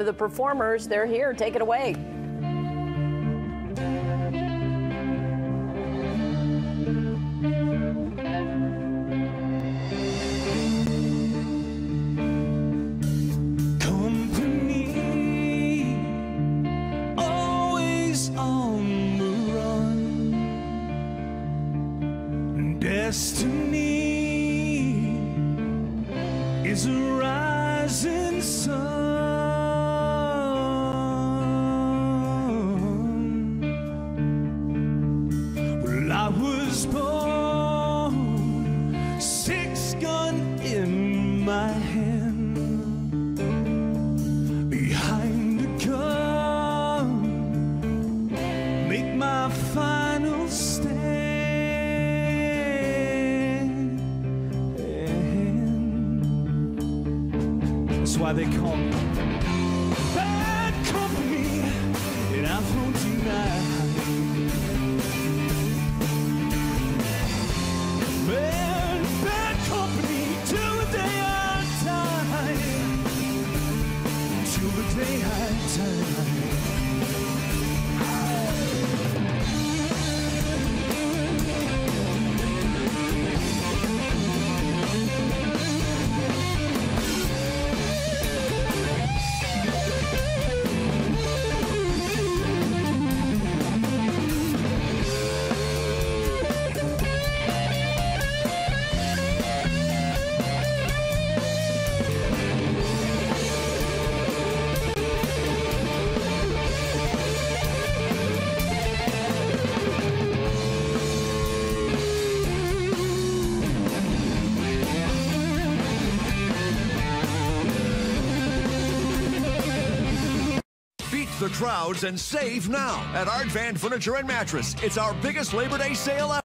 The performers, they're here. Take it away. Destiny is a rising sun. Was born, six gun in my hand behind the gun, make my final stand. That's why they call me till the day I die. Beat the crowds and save now at Art Van Furniture and Mattress. It's our biggest Labor Day sale ever.